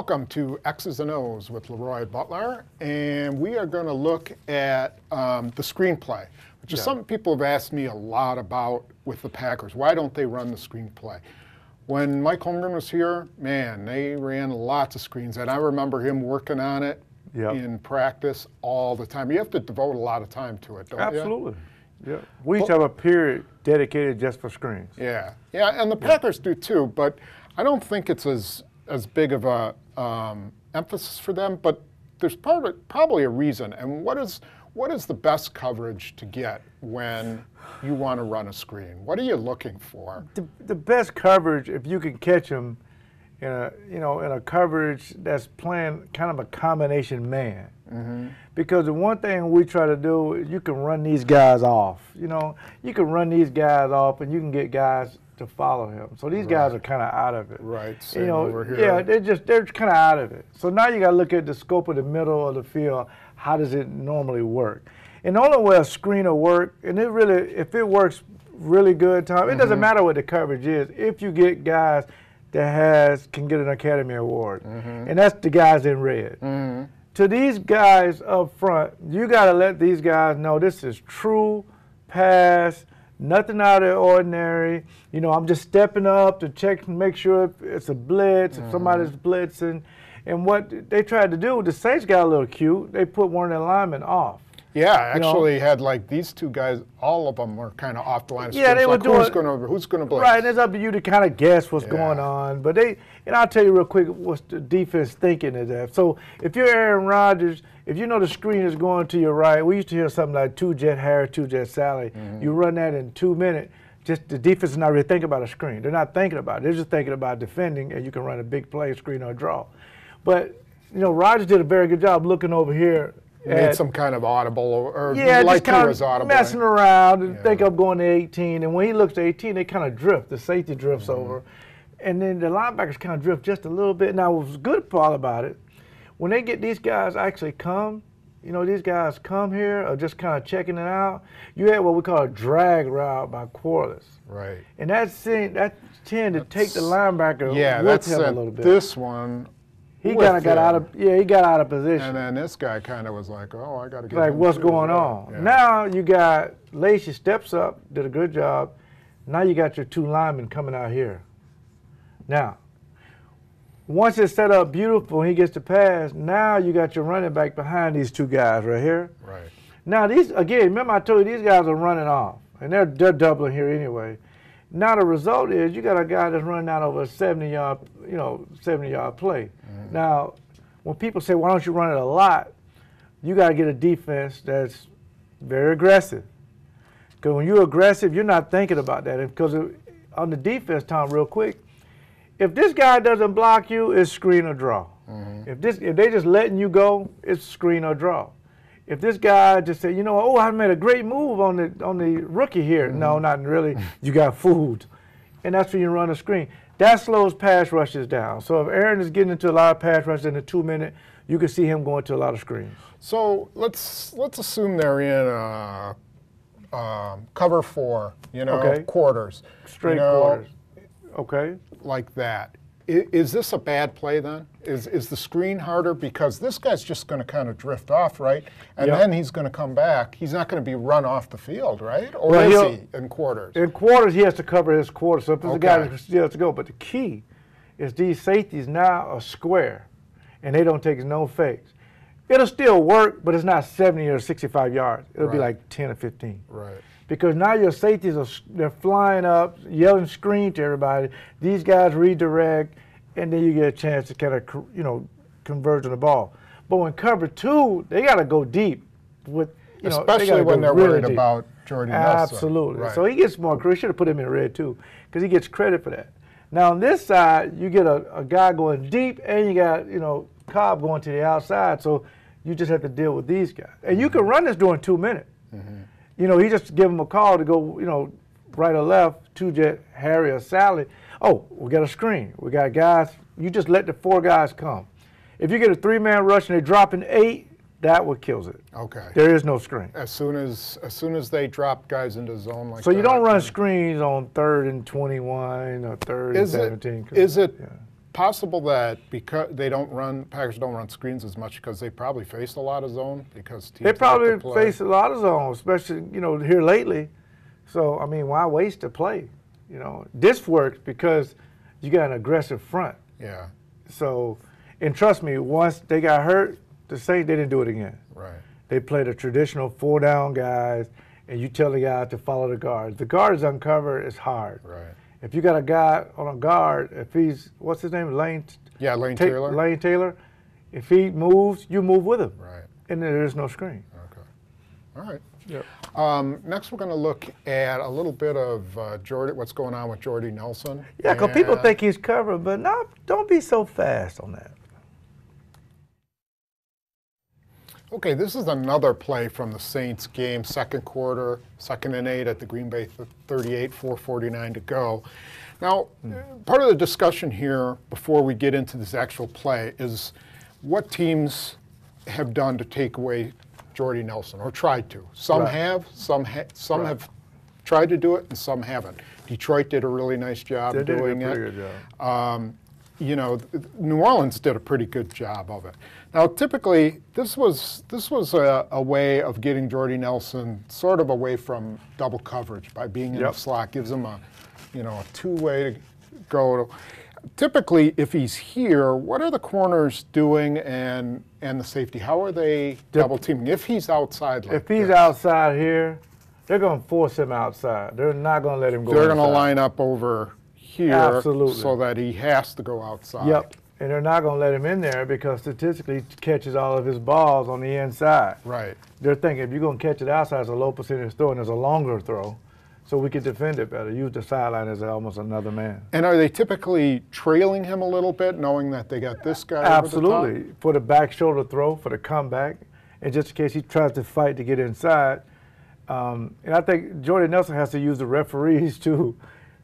Welcome to X's and O's with LeRoy Butler, and we are going to look at um, the screen play, which is Yeah. something people have asked me a lot about with the Packers. Why don't they run the screen play? When Mike Holmgren was here, man, they ran lots of screens, and I remember him working on it Yep. in practice all the time. You have to devote a lot of time to it, don't you? Absolutely. Yeah. We to have a period dedicated just for screens. Yeah, yeah, and the Packers do too, but I don't think it's as as big of a um, emphasis for them. But there's probably probably a reason. And what is what is the best coverage to get when you want to run a screen? What are you looking for? The, the best coverage, if you can catch them in a you know in a coverage that's playing kind of a combination man. Because the one thing we try to do is you can run these guys off. You know, you can run these guys off, and you can get guys to follow him. So these guys are kind of out of it. Right, You know, over here. yeah, they're just they're kind of out of it. So now you got to look at the scope of the middle of the field. How does it normally work? And the only way a screen will work, and it really, if it works really good, Tom, it Mm-hmm. doesn't matter what the coverage is. If you get guys that has can get an Academy Award, Mm-hmm. and that's the guys in red. To these guys up front, you got to let these guys know this is true pass, nothing out of the ordinary. You know, I'm just stepping up to check make sure if it's a blitz, if somebody's mm-hmm. blitzing. And what they tried to do, the Saints got a little cute. They put one of their linemen off. Yeah, You know? actually had like these two guys. All of them were kind of off the line. of Yeah, they were like, Who's going to who's going to blitz? Right, and it's up to you to kind of guess what's Yeah. going on. But they, and I'll tell you real quick what the defense thinking is that. So if you're Aaron Rodgers, if you know the screen is going to your right, we used to hear something like two jet Harry, two jet Sally. Mm-hmm. You run that in two minutes. Just the defense is not really thinking about a screen. They're not thinking about it. They're just thinking about defending, and you can run a big play, screen, or draw. But you know, Rodgers did a very good job looking over here. Made some kind of audible or yeah, like just kind he was audible. messing around and Yeah. think I'm going to 18. And when he looks to 18, they kind of drift. The safety drifts Mm-hmm. over. And then the linebackers kind of drift just a little bit. Now, what's good part about it, when they get these guys actually come, you know, these guys come here or just kind of checking it out, you had what we call a drag route by Quarless. Right. And that seemed, that tend to take the linebacker Yeah, with that's him a uh, little bit. this one. He kind of got out of, yeah, he got out of position. And then this guy kind of was like, "Oh, I got to get like what's too." going on. yeah. Now you got Lacy steps up, did a good job. Now you got your two linemen coming out here. Now, once it's set up beautiful, he gets the pass. Now you got your running back behind these two guys right here. right. Now these again, remember I told you these guys are running off, and they're they're doubling here anyway. Now the result is you got a guy that's running out over a 70 yard, you know, 70 yard play. Now, when people say why don't you run it a lot, you got to get a defense that's very aggressive. Because when you're aggressive, you're not thinking about that. Because on the defense, Tom, real quick, if this guy doesn't block you, it's screen or draw. Mm-hmm. If this, if they just letting you go, it's screen or draw. If this guy just said, you know, oh, I made a great move on the on the rookie here. Mm-hmm. No, not really. You got fooled, and that's when you run a screen. That slows pass rushes down. So if Aaron is getting into a lot of pass rushes in a two minute, you can see him going to a lot of screens. So let's let's assume they're in a um, cover four, you know, Okay. quarters, you Straight know, quarters. Okay. like that. Is this a bad play then? Is is the screen harder because this guy's just going to kind of drift off, right? And Yep. then he's going to come back. He's not going to be run off the field, right? Or Well, is he'll- in quarters? In quarters, he has to cover his quarters. So if there's a guy Okay. that still has to go, but the key is these safeties now are square, and they don't take no fakes. It'll still work, but it's not 70 or 65 yards. It'll be like 10 or 15. right. Because now your safeties are they're flying up, yelling screen to everybody. These guys redirect, and then you get a chance to kind of you know converge on the ball. But when cover two, they got to go deep with you know, they Especially when they're really worried deep. about Jordy Nelson. Absolutely. Right. So he gets more credit. Should have put him in red too, because he gets credit for that. Now on this side, you get a, a guy going deep, and you got you know Cobb going to the outside. So you just have to deal with these guys, and you can mm-hmm. run this during two minutes. Mm-hmm. You know, he just give him a call to go, you know, right or left, two jet, Harry or Sally. Oh, we got a screen. We got guys. You just let the four guys come. If you get a three man rush and they drop an eight, that what kills it. okay. There is no screen. As soon as as soon as they drop guys into zone like So that. you don't run screens on third and 21 or third Is and it 17. 'cause- is it yeah. Possible that because they don't run Packers don't run screens as much because they probably face a lot of zone because teams They probably like to play. face a lot of zone, especially you know here lately. So I mean, why waste a play? You know, this works because you got an aggressive front. yeah So, and trust me, once they got hurt, the Saints they didn't do it again. right They played a traditional four down guys, and you tell the guy to follow the guard. The guard is uncovered, it's hard. right If you got a guy on a guard, if he's what's his name, Lane yeah Lane Ta- Taylor Lane Taylor, if he moves, you move with him, right and there is no screen. okay all right. Yep. Um, next, we're going to look at a little bit of uh, Jordy, what's going on with Jordy Nelson. Yeah, because people think he's covered, but no, don't be so fast on that. Okay, this is another play from the Saints game, second quarter, second and eight at the Green Bay 38, 449 to go. Now, part of the discussion here before we get into this actual play is what teams have done to take away Jordy Nelson or tried to. Some Right. have, some ha- some Right. have tried to do it, and some haven't. Detroit did a really nice job They did a doing it good job. um, you know, New Orleans did a pretty good job of it. Now, typically, this was this was a, a way of getting Jordy Nelson sort of away from double coverage by being in Yep. the slot. Gives him a, you know, a two-way to go. Typically, if he's here, what are the corners doing and and the safety? How are they double teaming? If he's outside, like If he's this, outside here, they're going to force him outside. They're not going to let him go they're going to line up over here Absolutely. so that he has to go outside. Yep. And they're not going to let him in there because statistically he catches all of his balls on the inside. Right. They're thinking if you're going to catch it outside, it's a low percentage throw and it's a longer throw. So we can defend it better. Use the sideline as almost another man. And are they typically trailing him a little bit, knowing that they got this guy? over the? Absolutely. For the back shoulder throw, for the comeback, and just in case he tries to fight to get inside. Um, and I think Jordan Nelson has to use the referees too,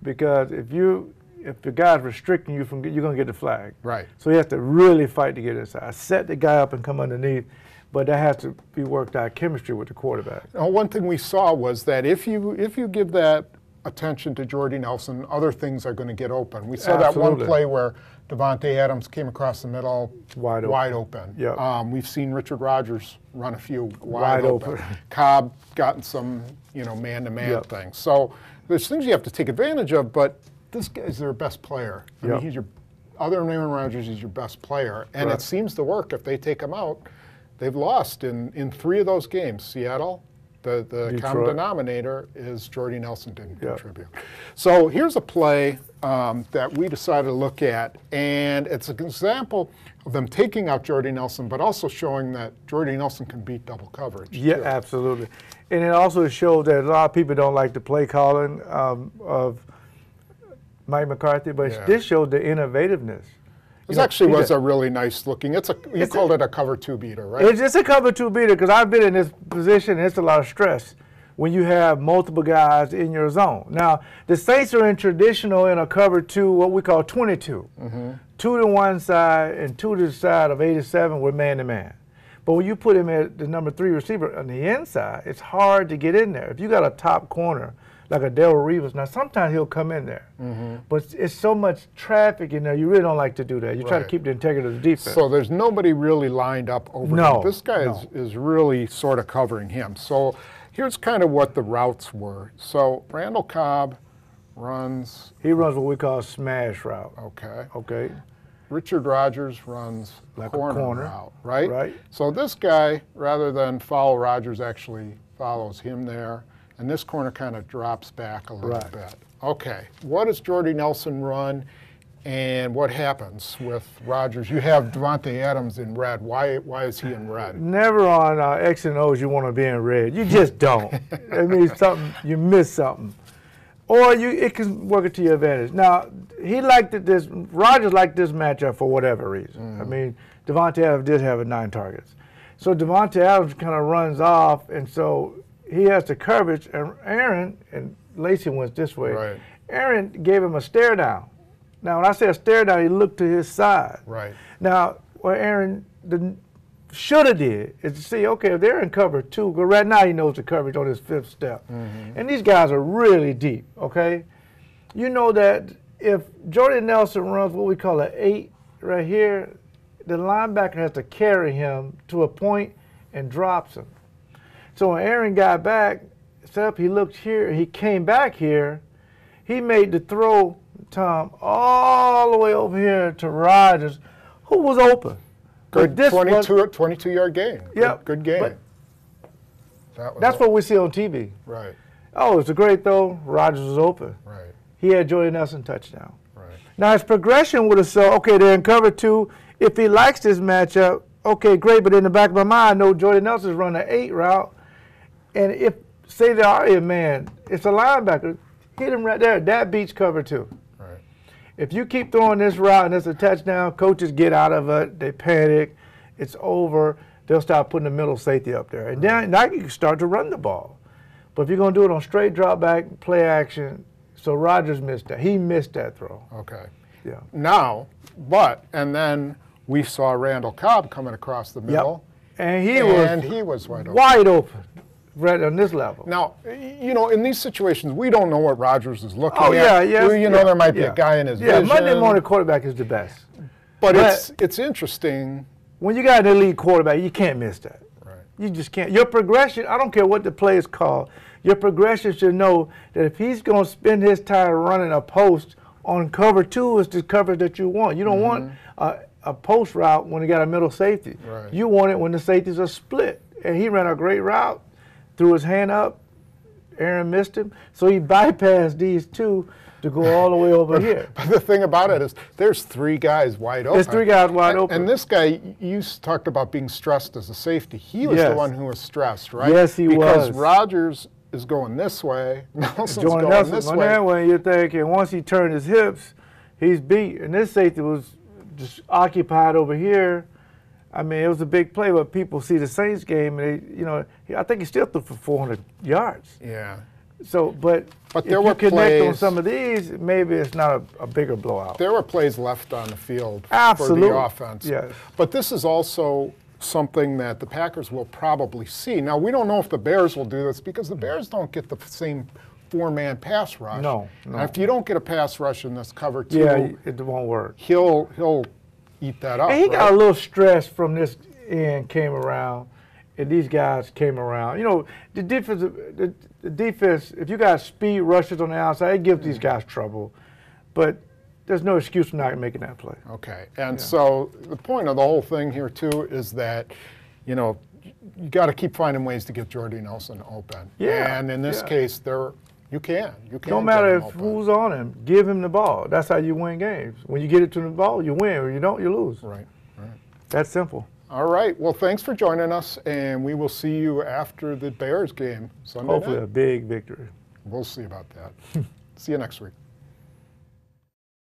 because if you if the guy's restricting you from, you're gonna get the flag. Right. So you have to really fight to get inside. I set the guy up and come underneath, but that has to be worked out chemistry with the quarterback. Now, one thing we saw was that if you if you give that attention to Jordy Nelson, other things are going to get open. We saw that one play where Davante Adams came across the middle, Wide open. Wide open. Yep. Um, we've seen Richard Rodgers run a few wide, Wide open. open. Cobb gotten some, you know, man-to-man Yep. things. So there's things you have to take advantage of, but this guy's their best player. I Yep. mean, he's your other than Aaron Rodgers, he's your best player, and Right. it seems to work. If they take him out, they've lost in, in three of those games. Seattle, the, the common denominator is Jordy Nelson didn't Yep. contribute. So here's a play um, that we decided to look at, and it's an example of them taking out Jordy Nelson, but also showing that Jordy Nelson can beat double coverage. Yeah, too. absolutely. And it also showed that a lot of people don't like the play calling um, of Mike McCarthy, but Yeah. this showed the innovativeness. This know, actually was a really nice looking. It's a you It's a- called it a cover two beater, right? It's just a cover two beater because I've been in this position. And it's a lot of stress when you have multiple guys in your zone. Now the Saints are in traditional in a cover two, what we call 22, mm-hmm. two to one side and two to the side of 87 with man to man. But when you put him at the number three receiver on the inside, it's hard to get in there. If you got a top corner like a Darrelle Revis, now sometimes he'll come in there, mm-hmm. but it's so much traffic in there. You really don't like to do that. You try to keep the integrity of the defense. So there's nobody really lined up over No, him. This guy no. is, is really sort of covering him. So here's kind of what the routes were. So Randall Cobb runs, He runs what we call a smash route. okay. Okay. Richard Rodgers runs Like a corner, corner, route, right? right. So this guy, rather than follow Rodgers, actually follows him there, and this corner kind of drops back a little Right. bit. Okay, what does Jordy Nelson run, and what happens with Rodgers? You have Davante Adams in red. Why? Why is he in red? Never on uh, X and O's you want to be in red. You just don't. it means something. You miss something, or you it can work it to your advantage. Now he liked it this. Rodgers liked this matchup for whatever reason. I mean, Davante Adams did have nine targets, so Davante Adams kind of runs off, and so he has the coverage. And Aaron and Lacy went this way. Right. Aaron gave him a stare down. Now, when I say a stare down, he looked to his side. Right. Now, what Aaron should have did is to see, okay, if they're in cover two, because right now he knows the coverage on his fifth step, mm-hmm. and these guys are really deep. Okay, you know that if Jordan Nelson runs what we call an eight right here, the linebacker has to carry him to a point and drops him. So when Aaron got back, up, he looked here, he came back here, he made the throw, Tom, all the way over here to Rodgers, who was open. Good this was- 22, 22 yard. Good- Yep, Good, game. but- That was That's all- what we see on TV. Right, Oh, it's a great throw. Rodgers was open. right, He had Jordy Nelson touchdown. right. Now his progression would have said, okay, they're in cover two. If he likes this matchup, okay, great. But in the back of my mind, I know Jordy Nelson's running an eight route, and if say they are a man, it's a linebacker, hit him right there. That beats cover two. Right. If you keep throwing this route and it's a touchdown, coaches get out of it. They panic. It's over. They'll start putting the middle safety up there, and then now you can start to run the ball. But if you're going to do it on straight drop back, play action, so Rodgers missed that. He missed that throw. Okay. Yeah. Now, but, and then we saw Randall Cobb coming across the middle. And he and was he was wide open. wide open, right on this level. Now, you know, in these situations, we don't know what Rodgers is looking Oh at. yeah, yeah. You know, yeah, there might be yeah. a guy in his Yeah, vision. Monday morning quarterback is the best. but, but- it's it's interesting. When you got an elite quarterback, you can't miss that. Right. You just can't. Your progression, I don't care what the play is called, your progression should know that if he's going to spend his time running a post on cover two, is the coverage that you want. You don't want a, a post route when you got a middle safety. Mm-hmm. Right. You want it when the safeties are split. And he ran a great route, threw his hand up. Aaron missed him, so he bypassed these two to go all the way over here. But the thing about it is, there's three guys wide open. There's three guys wide And- open. And this guy, you talked about being stressed as a safety. He was the one who was stressed, right? Yes, he because was. Rodgers is going this way, Nelson's Jordan going Nelson this way. that one, you're thinking once he turned his hips, he's beat. And this safety was just occupied over here. I mean, it was a big play, but people see the Saints game, and they, you know, I think he still threw for 400 yards. Yeah. So, but, But if there you were connect on plays- some of these, maybe it's not a, a bigger blowout. There were plays left on the field Absolutely. for the offense. Yes. But this is also something that the Packers will probably see. Now, we don't know if the Bears will do this because the Bears don't get the same four-man pass rush. No, no. And if you don't get a pass rush in this cover two, yeah, it won't work. he'll he'll eat that up. And he got a little stress from this end came around, and these guys came around. You know, the defense, the, the defense. If you got speed rushes on the outside, it gives these mm. guys trouble. But there's no excuse for not making that play. Okay, and so the point of the whole thing here too is that, you know, you got to keep finding ways to get Jordy Nelson open. Yeah, And in this yeah. case, there you can. You can. No matter if who's on him, give him the ball. That's how you win games. When you get it to the ball, you win. When you don't, you lose. Right. That's simple. All right. Well, thanks for joining us, and we will see you after the Bears game Sunday Hopefully, night. a big victory. We'll see about that. see you next week.